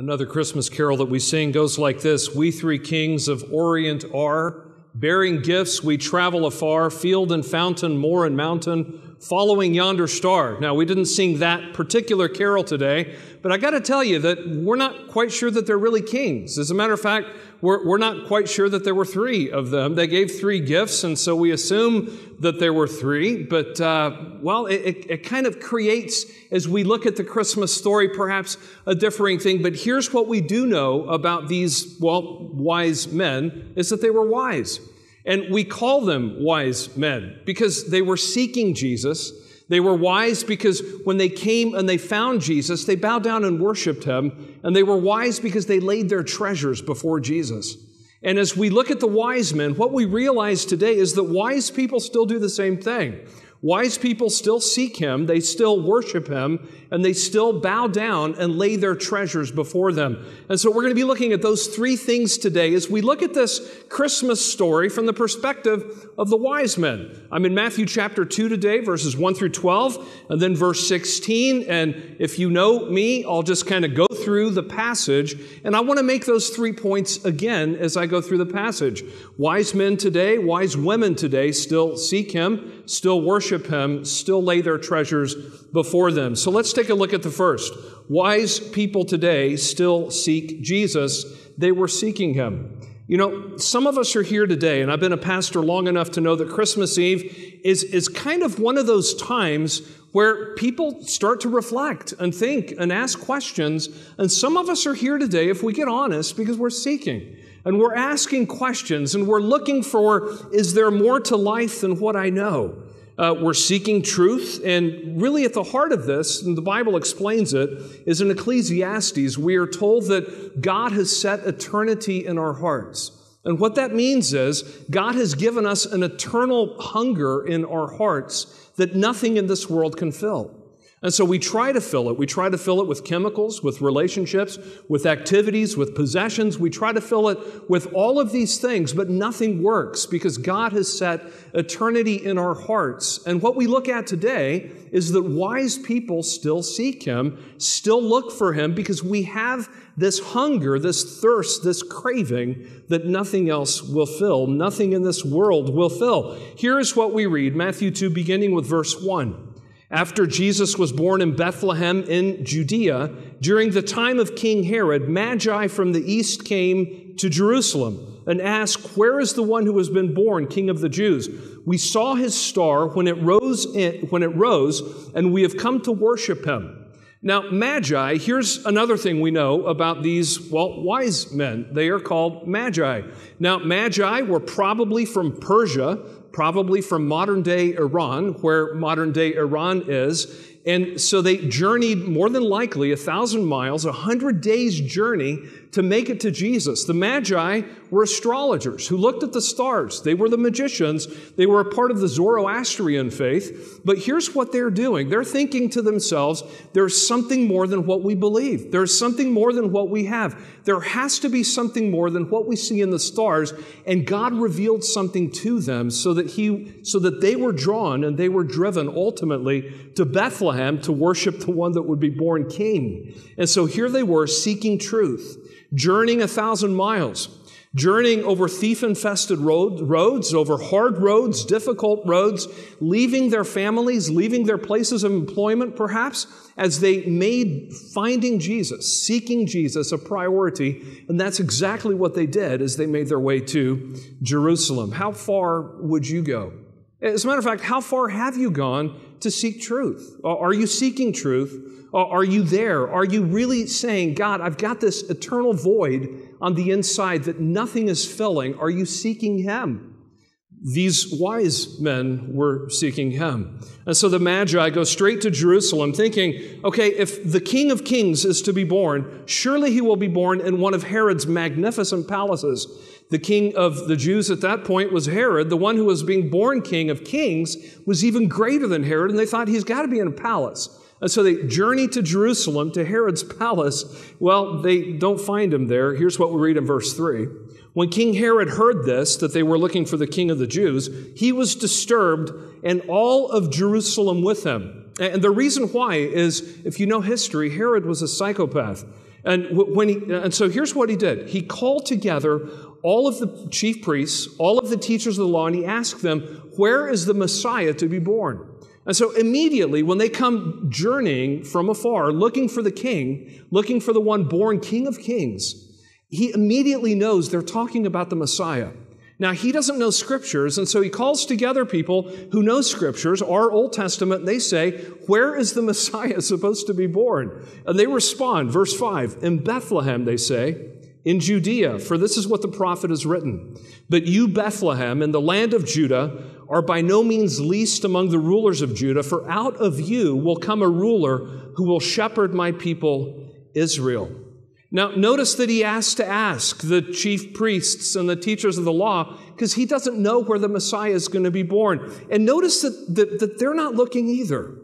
Another Christmas carol that we sing goes like this. We three kings of Orient are, bearing gifts, we travel afar, field and fountain, moor and mountain, following yonder star. Now, we didn't sing that particular carol today, but I got to tell you that we're not quite sure that they're really kings. As a matter of fact, we're, we're not quite sure that there were three of them. They gave three gifts, and so we assume that there were three. But, uh, well, it, it, it kind of creates, as we look at the Christmas story, perhaps a differing thing. But here's what we do know about these, well, wise men is that they were wise. And we call them wise men because they were seeking Jesus. They were wise because when they came and they found Jesus, they bowed down and worshiped him. And they were wise because they laid their treasures before Jesus. And as we look at the wise men, what we realize today is that wise people still do the same thing. Wise people still seek him, they still worship him, and they still bow down and lay their treasures before them. And so we're going to be looking at those three things today as we look at this Christmas story from the perspective of the wise men. I'm in Matthew chapter 2 today, verses 1 through 12, and then verse 16. And if you know me, I'll just kind of go through the passage, and I want to make those three points again as I go through the passage. Wise men today, wise women today still seek him, still worship him, still lay their treasures before them. So let's take a look at the first. Wise people today still seek Jesus. They were seeking him. You know, some of us are here today, and I've been a pastor long enough to know that Christmas Eve is, is kind of one of those times where people start to reflect and think and ask questions. And some of us are here today, if we get honest, because we're seeking and we're asking questions and we're looking for is there more to life than what I know? Uh, we're seeking truth, and really at the heart of this, and the Bible explains it, is in Ecclesiastes. We are told that God has set eternity in our hearts. And what that means is God has given us an eternal hunger in our hearts that nothing in this world can fill. And so we try to fill it. We try to fill it with chemicals, with relationships, with activities, with possessions. We try to fill it with all of these things, but nothing works because God has set eternity in our hearts. And what we look at today is that wise people still seek Him, still look for Him because we have this hunger, this thirst, this craving that nothing else will fill. Nothing in this world will fill. Here is what we read Matthew 2, beginning with verse 1. After Jesus was born in Bethlehem in Judea, during the time of King Herod, Magi from the east came to Jerusalem and asked, Where is the one who has been born, King of the Jews? We saw his star when it rose, in, when it rose and we have come to worship him. Now, Magi, here's another thing we know about these, well, wise men. They are called Magi. Now, Magi were probably from Persia, probably from modern day Iran, where modern day Iran is. And so they journeyed more than likely a thousand miles, a hundred days journey to make it to Jesus. The Magi were astrologers who looked at the stars. They were the magicians. They were a part of the Zoroastrian faith. But here's what they're doing. They're thinking to themselves, there's something more than what we believe. There's something more than what we have. There has to be something more than what we see in the stars. And God revealed something to them so that he, so that they were drawn and they were driven ultimately to Bethlehem to worship the one that would be born king. And so here they were seeking truth journeying a thousand miles, journeying over thief infested road, roads, over hard roads, difficult roads, leaving their families, leaving their places of employment, perhaps, as they made finding Jesus, seeking Jesus a priority. And that's exactly what they did as they made their way to Jerusalem. How far would you go? As a matter of fact, how far have you gone to seek truth? Uh, are you seeking truth? Uh, are you there? Are you really saying, God, I've got this eternal void on the inside that nothing is filling? Are you seeking Him? These wise men were seeking Him. And so the Magi go straight to Jerusalem thinking, okay, if the King of Kings is to be born, surely he will be born in one of Herod's magnificent palaces. The king of the Jews at that point was Herod. The one who was being born king of kings was even greater than Herod, and they thought he's got to be in a palace. And so they journey to Jerusalem, to Herod's palace. Well, they don't find him there. Here's what we read in verse 3. When King Herod heard this, that they were looking for the king of the Jews, he was disturbed, and all of Jerusalem with him. And the reason why is if you know history, Herod was a psychopath. And when he, and so here's what he did. He called together all of the chief priests, all of the teachers of the law, and he asked them, Where is the Messiah to be born? And so immediately, when they come journeying from afar, looking for the king, looking for the one born King of Kings, he immediately knows they're talking about the Messiah. Now, he doesn't know scriptures, and so he calls together people who know scriptures, our Old Testament, and they say, Where is the Messiah supposed to be born? And they respond, verse 5 In Bethlehem, they say, in Judea, for this is what the prophet has written. But you, Bethlehem, in the land of Judah, are by no means least among the rulers of Judah, for out of you will come a ruler who will shepherd my people Israel. Now, notice that he has to ask the chief priests and the teachers of the law because he doesn't know where the Messiah is going to be born. And notice that, that, that they're not looking either.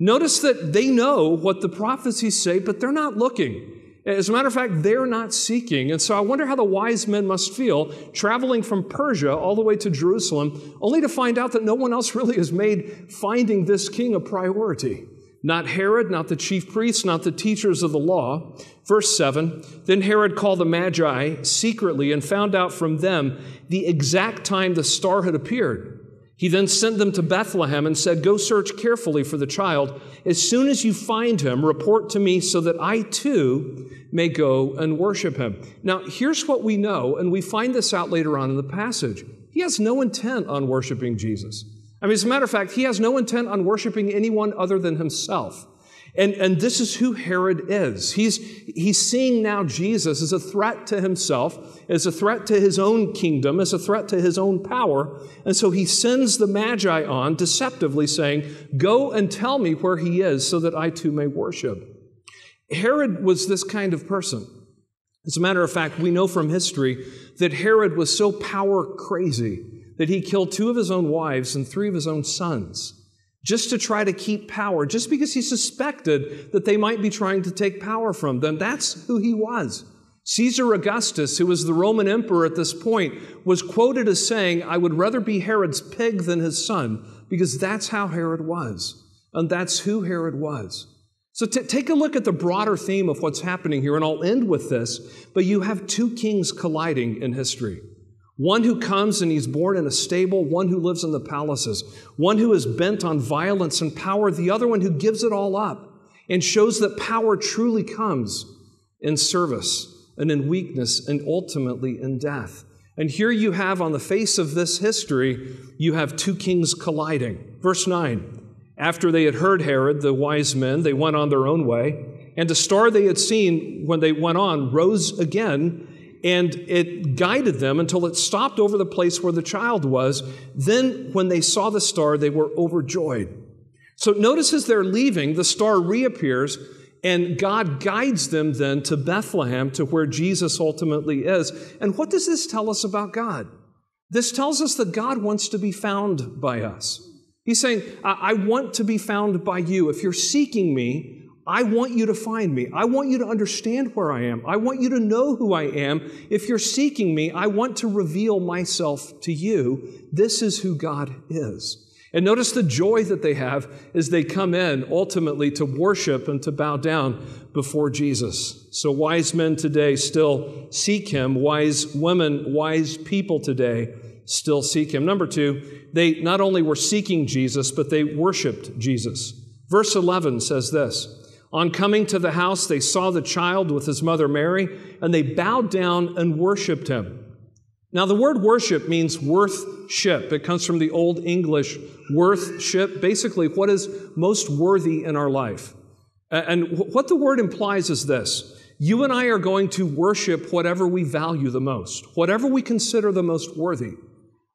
Notice that they know what the prophecies say, but they're not looking. As a matter of fact, they're not seeking. And so I wonder how the wise men must feel traveling from Persia all the way to Jerusalem, only to find out that no one else really has made finding this king a priority. Not Herod, not the chief priests, not the teachers of the law. Verse 7 Then Herod called the Magi secretly and found out from them the exact time the star had appeared. He then sent them to Bethlehem and said, Go search carefully for the child. As soon as you find him, report to me so that I too may go and worship him. Now, here's what we know, and we find this out later on in the passage. He has no intent on worshiping Jesus. I mean, as a matter of fact, he has no intent on worshiping anyone other than himself. And, and this is who Herod is. He's, he's seeing now Jesus as a threat to himself, as a threat to his own kingdom, as a threat to his own power. And so he sends the Magi on deceptively, saying, Go and tell me where he is so that I too may worship. Herod was this kind of person. As a matter of fact, we know from history that Herod was so power crazy that he killed two of his own wives and three of his own sons just to try to keep power, just because he suspected that they might be trying to take power from them. That's who he was. Caesar Augustus, who was the Roman emperor at this point, was quoted as saying, I would rather be Herod's pig than his son, because that's how Herod was. And that's who Herod was. So t- take a look at the broader theme of what's happening here, and I'll end with this. But you have two kings colliding in history. One who comes and he's born in a stable, one who lives in the palaces, one who is bent on violence and power, the other one who gives it all up and shows that power truly comes in service and in weakness and ultimately in death. And here you have on the face of this history, you have two kings colliding. Verse 9 After they had heard Herod, the wise men, they went on their own way, and the star they had seen when they went on rose again and it guided them until it stopped over the place where the child was. Then, when they saw the star, they were overjoyed. So, notice as they're leaving, the star reappears, and God guides them then to Bethlehem, to where Jesus ultimately is. And what does this tell us about God? This tells us that God wants to be found by us. He's saying, I, want to be found by you. If you're seeking me, I want you to find me. I want you to understand where I am. I want you to know who I am. If you're seeking me, I want to reveal myself to you. This is who God is. And notice the joy that they have as they come in ultimately to worship and to bow down before Jesus. So, wise men today still seek him. Wise women, wise people today still seek him. Number two, they not only were seeking Jesus, but they worshiped Jesus. Verse 11 says this. On coming to the house, they saw the child with his mother Mary, and they bowed down and worshiped him. Now, the word worship means worthship. It comes from the Old English worthship, basically, what is most worthy in our life. And what the word implies is this you and I are going to worship whatever we value the most, whatever we consider the most worthy.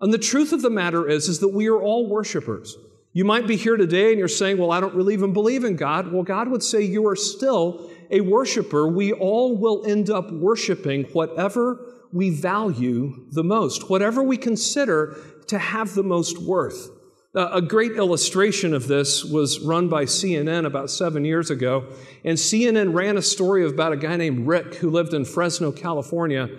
And the truth of the matter is, is that we are all worshipers. You might be here today and you're saying, Well, I don't really even believe in God. Well, God would say you are still a worshiper. We all will end up worshiping whatever we value the most, whatever we consider to have the most worth. A great illustration of this was run by CNN about seven years ago. And CNN ran a story about a guy named Rick who lived in Fresno, California.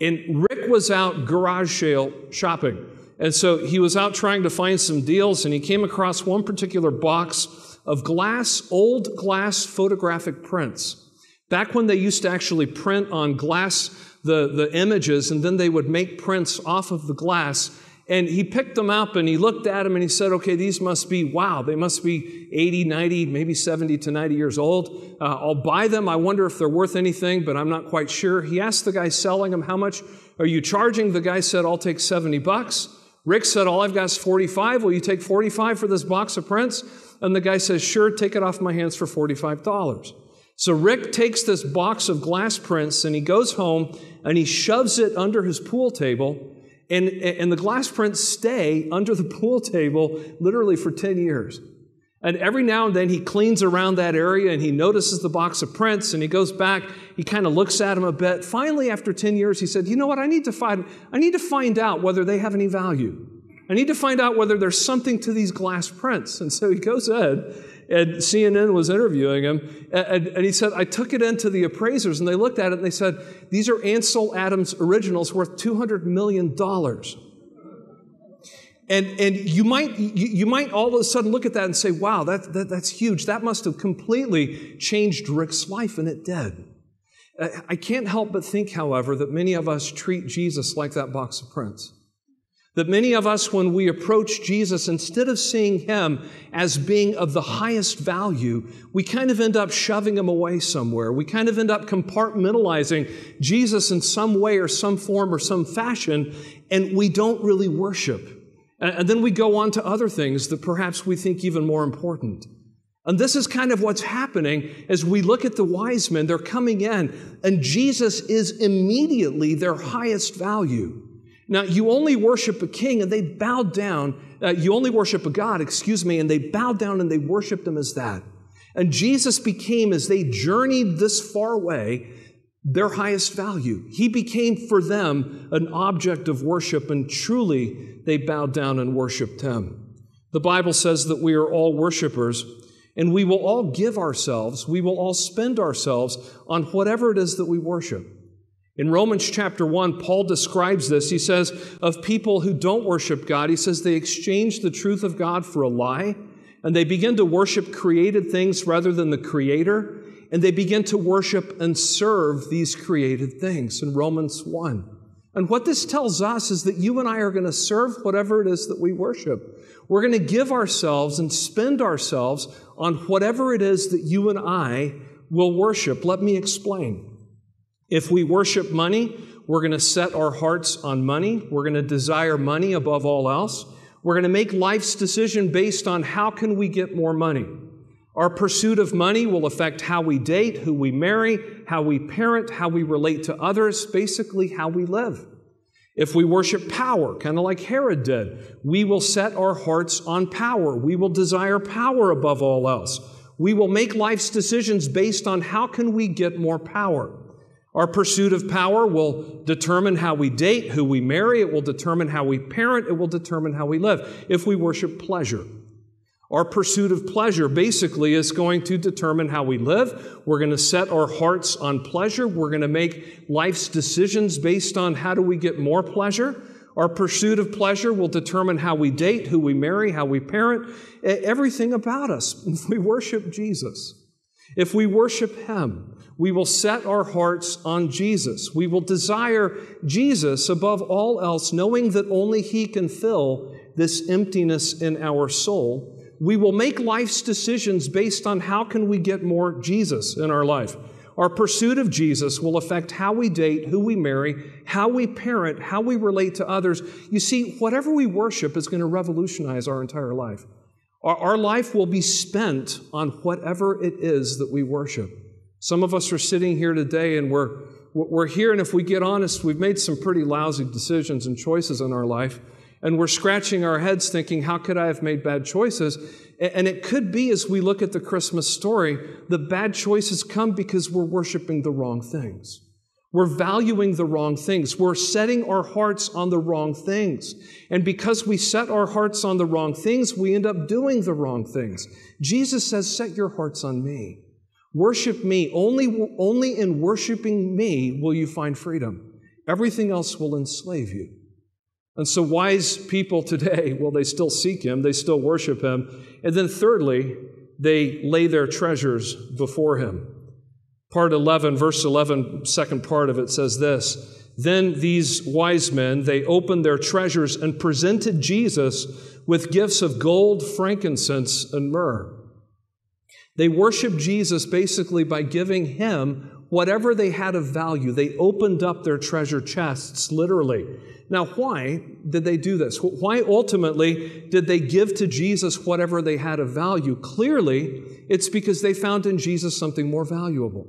And Rick was out garage sale shopping. And so he was out trying to find some deals, and he came across one particular box of glass, old glass photographic prints. Back when they used to actually print on glass the, the images and then they would make prints off of the glass. And he picked them up and he looked at them and he said, okay, these must be, wow, they must be 80, 90, maybe 70 to 90 years old. Uh, I'll buy them. I wonder if they're worth anything, but I'm not quite sure. He asked the guy selling them, how much are you charging? The guy said, I'll take 70 bucks. Rick said, all I've got is 45. Will you take 45 for this box of prints? And the guy says, sure, take it off my hands for $45. So Rick takes this box of glass prints and he goes home and he shoves it under his pool table. And, and the glass prints stay under the pool table literally for 10 years. And every now and then he cleans around that area and he notices the box of prints and he goes back, he kind of looks at them a bit. Finally, after 10 years, he said, You know what? I need to find, I need to find out whether they have any value. I need to find out whether there's something to these glass prints. And so he goes ahead and CNN was interviewing him, and, and, he said, I took it into the appraisers, and they looked at it and they said, These are Ansel Adams originals worth $200 million. And, and you, might, you, might all of a sudden look at that and say, Wow, that, that, that's huge. That must have completely changed Rick's life, and it did. I can't help but think, however, that many of us treat Jesus like that box of prints. That many of us, when we approach Jesus, instead of seeing him as being of the highest value, we kind of end up shoving him away somewhere. We kind of end up compartmentalizing Jesus in some way or some form or some fashion, and we don't really worship. And then we go on to other things that perhaps we think even more important. And this is kind of what's happening as we look at the wise men. They're coming in, and Jesus is immediately their highest value. Now, you only worship a king and they bowed down. Uh, you only worship a God, excuse me, and they bowed down and they worshiped him as that. And Jesus became, as they journeyed this far away, their highest value. He became for them an object of worship, and truly they bowed down and worshiped him. The Bible says that we are all worshipers, and we will all give ourselves, we will all spend ourselves on whatever it is that we worship. In Romans chapter 1, Paul describes this. He says, of people who don't worship God, he says they exchange the truth of God for a lie, and they begin to worship created things rather than the Creator, and they begin to worship and serve these created things in Romans 1. And what this tells us is that you and I are going to serve whatever it is that we worship. We're going to give ourselves and spend ourselves on whatever it is that you and I will worship. Let me explain. If we worship money, we're going to set our hearts on money. We're going to desire money above all else. We're going to make life's decision based on how can we get more money. Our pursuit of money will affect how we date, who we marry, how we parent, how we relate to others, basically how we live. If we worship power, kind of like Herod did, we will set our hearts on power. We will desire power above all else. We will make life's decisions based on how can we get more power. Our pursuit of power will determine how we date, who we marry. It will determine how we parent. It will determine how we live. If we worship pleasure, our pursuit of pleasure basically is going to determine how we live. We're going to set our hearts on pleasure. We're going to make life's decisions based on how do we get more pleasure. Our pursuit of pleasure will determine how we date, who we marry, how we parent, everything about us. If we worship Jesus, if we worship Him, we will set our hearts on Jesus. We will desire Jesus above all else, knowing that only He can fill this emptiness in our soul. We will make life's decisions based on how can we get more Jesus in our life. Our pursuit of Jesus will affect how we date, who we marry, how we parent, how we relate to others. You see, whatever we worship is going to revolutionize our entire life. Our, our life will be spent on whatever it is that we worship. Some of us are sitting here today and we're, we're here, and if we get honest, we've made some pretty lousy decisions and choices in our life. And we're scratching our heads thinking, how could I have made bad choices? And it could be, as we look at the Christmas story, the bad choices come because we're worshiping the wrong things. We're valuing the wrong things. We're setting our hearts on the wrong things. And because we set our hearts on the wrong things, we end up doing the wrong things. Jesus says, Set your hearts on me. Worship me. Only, only in worshiping me will you find freedom. Everything else will enslave you. And so, wise people today, well, they still seek him, they still worship him. And then, thirdly, they lay their treasures before him. Part 11, verse 11, second part of it says this Then these wise men, they opened their treasures and presented Jesus with gifts of gold, frankincense, and myrrh. They worshiped Jesus basically by giving him whatever they had of value. They opened up their treasure chests, literally. Now, why did they do this? Why ultimately did they give to Jesus whatever they had of value? Clearly, it's because they found in Jesus something more valuable.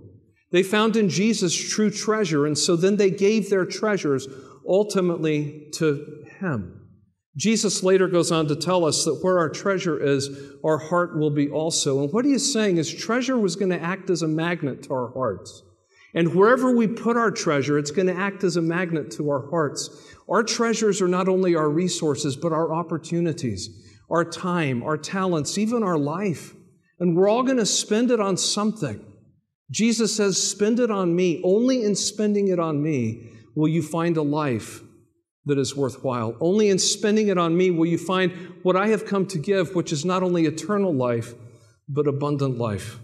They found in Jesus true treasure, and so then they gave their treasures ultimately to Him. Jesus later goes on to tell us that where our treasure is, our heart will be also. And what he is saying is treasure was going to act as a magnet to our hearts. And wherever we put our treasure, it's going to act as a magnet to our hearts. Our treasures are not only our resources, but our opportunities, our time, our talents, even our life. And we're all going to spend it on something. Jesus says, Spend it on me. Only in spending it on me will you find a life that is worthwhile. Only in spending it on me will you find what I have come to give, which is not only eternal life, but abundant life.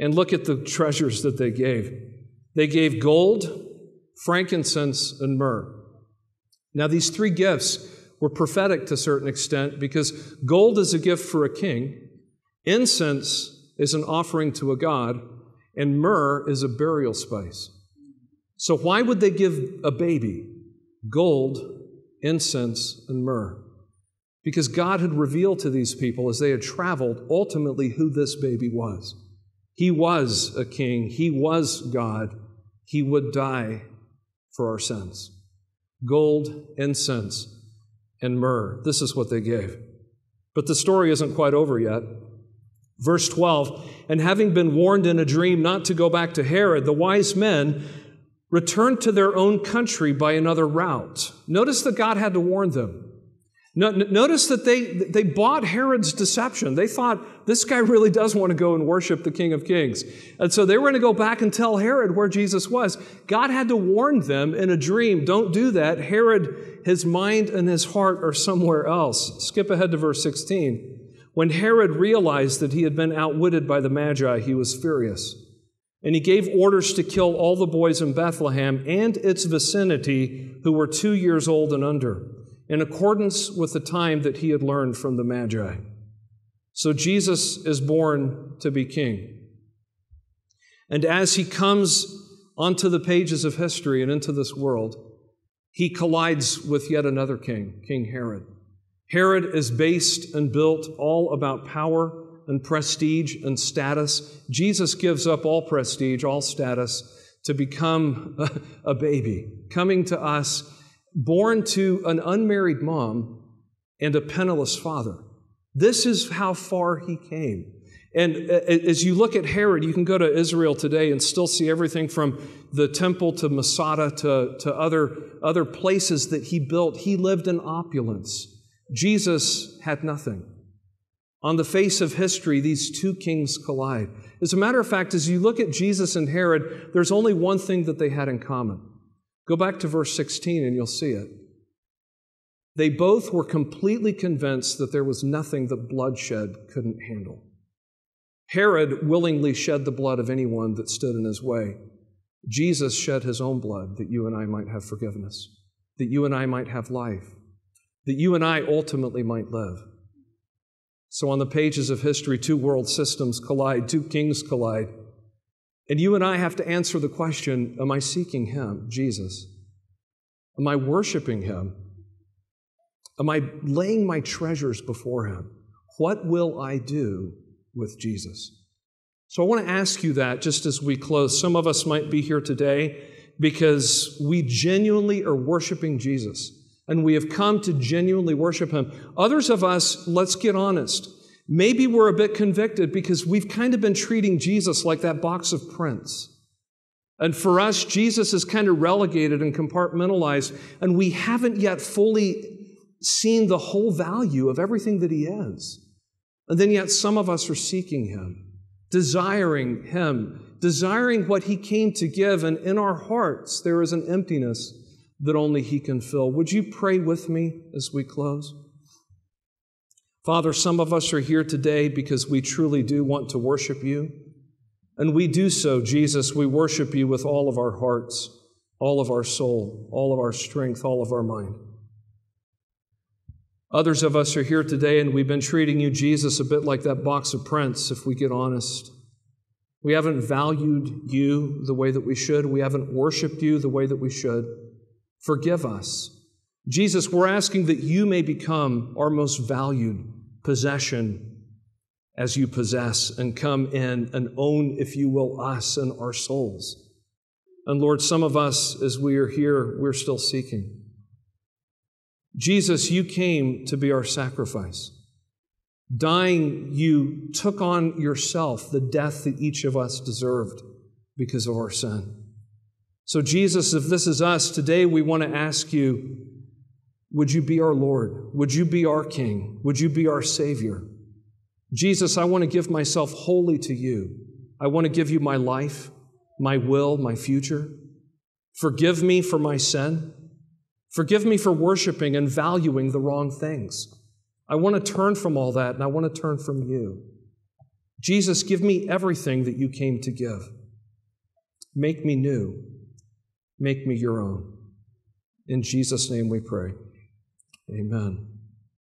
And look at the treasures that they gave. They gave gold, frankincense, and myrrh. Now, these three gifts were prophetic to a certain extent because gold is a gift for a king, incense is an offering to a god, and myrrh is a burial spice. So, why would they give a baby gold, incense, and myrrh? Because God had revealed to these people as they had traveled ultimately who this baby was. He was a king, he was God, he would die for our sins. Gold, incense, and myrrh. This is what they gave. But the story isn't quite over yet. Verse 12 And having been warned in a dream not to go back to Herod, the wise men returned to their own country by another route. Notice that God had to warn them. Notice that they, they bought Herod's deception. They thought this guy really does want to go and worship the King of Kings. And so they were going to go back and tell Herod where Jesus was. God had to warn them in a dream don't do that. Herod, his mind and his heart are somewhere else. Skip ahead to verse 16. When Herod realized that he had been outwitted by the Magi, he was furious. And he gave orders to kill all the boys in Bethlehem and its vicinity who were two years old and under in accordance with the time that he had learned from the Magi. So Jesus is born to be king. And as he comes onto the pages of history and into this world, he collides with yet another king, King Herod. Herod is based and built all about power and prestige and status. Jesus gives up all prestige, all status to become a, baby, coming to us born to an unmarried mom and a penniless father. This is how far he came. And uh, as you look at Herod, you can go to Israel today and still see everything from the temple to Masada to, to other, other places that he built. He lived in opulence. Jesus had nothing. On the face of history, these two kings collide. As a matter of fact, as you look at Jesus and Herod, there's only one thing that they had in common Go back to verse 16 and you'll see it. They both were completely convinced that there was nothing that bloodshed couldn't handle. Herod willingly shed the blood of anyone that stood in his way. Jesus shed his own blood that you and I might have forgiveness, that you and I might have life, that you and I ultimately might live. So, on the pages of history, two world systems collide, two kings collide. And you and I have to answer the question Am I seeking Him, Jesus? Am I worshiping Him? Am I laying my treasures before Him? What will I do with Jesus? So I want to ask you that just as we close. Some of us might be here today because we genuinely are worshiping Jesus and we have come to genuinely worship Him. Others of us, let's get honest, Maybe we're a bit convicted because we've kind of been treating Jesus like that box of prints. And for us, Jesus is kind of relegated and compartmentalized, and we haven't yet fully seen the whole value of everything that He is. And then yet, some of us are seeking Him, desiring Him, desiring what He came to give, and in our hearts, there is an emptiness that only He can fill. Would you pray with me as we close? Father, some of us are here today because we truly do want to worship you. And we do so, Jesus, we worship you with all of our hearts, all of our soul, all of our strength, all of our mind. Others of us are here today and we've been treating you, Jesus, a bit like that box of prints, if we get honest. We haven't valued you the way that we should. We haven't worshiped you the way that we should. Forgive us. Jesus, we're asking that you may become our most valued possession as you possess and come in and own, if you will, us and our souls. And Lord, some of us, as we are here, we're still seeking. Jesus, you came to be our sacrifice. Dying, you took on yourself the death that each of us deserved because of our sin. So, Jesus, if this is us, today we want to ask you would you be our Lord? Would you be our King? Would you be our Savior? Jesus, I want to give myself wholly to you. I want to give you my life, my will, my future. Forgive me for my sin. Forgive me for worshiping and valuing the wrong things. I want to turn from all that and I want to turn from you. Jesus, give me everything that you came to give. Make me new. Make me your own. In Jesus' name we pray. Amen.